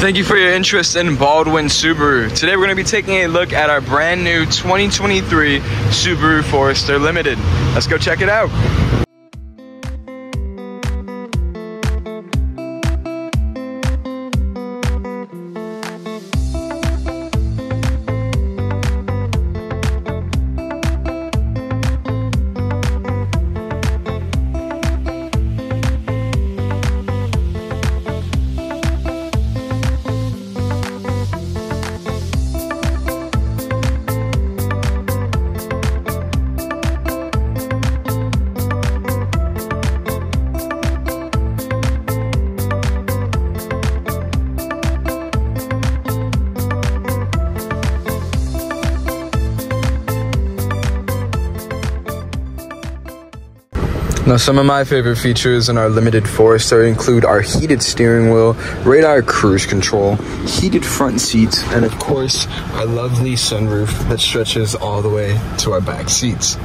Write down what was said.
Thank you for your interest in Baldwin Subaru. Today we're going to be taking a look at our brand new 2023 Subaru Forester Limited. Let's go check it out. Now, some of my favorite features in our limited Forester include our heated steering wheel, radar cruise control, heated front seats, and of course, our lovely sunroof that stretches all the way to our back seats.